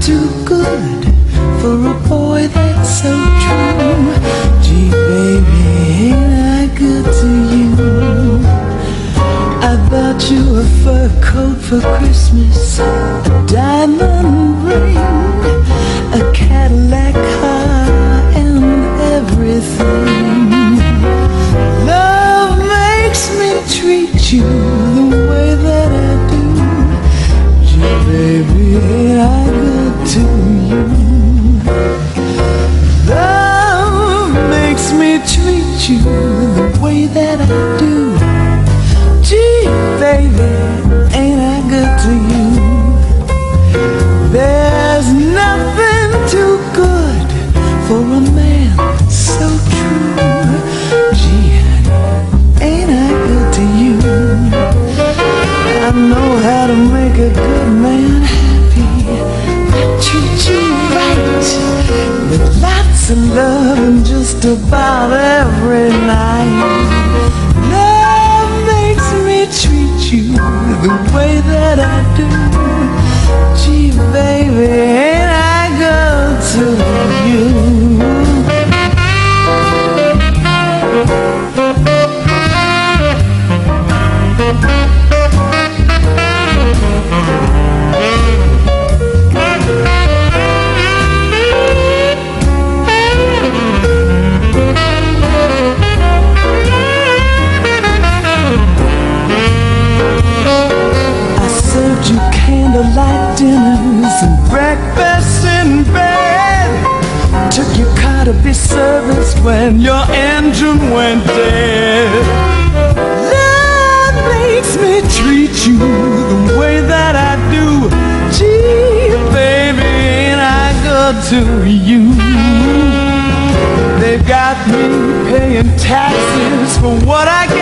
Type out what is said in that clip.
too good for a boy that's so true. Gee, baby, ain't I good to you? I bought you a fur coat for Christmas, a diamond ring, that I do. Gee, baby, ain't I good to you? There's nothing too good for a man so true. Gee, ain't I good to you? I know how to make a good man happy. I treat you right with lots of love and just about every night. The way that I do. Gee, baby, dinners and breakfast in bed. Took your car to be serviced when your engine went dead. Love makes me treat you the way that I do. Gee, baby, ain't I good to you? They've got me paying taxes for what I get.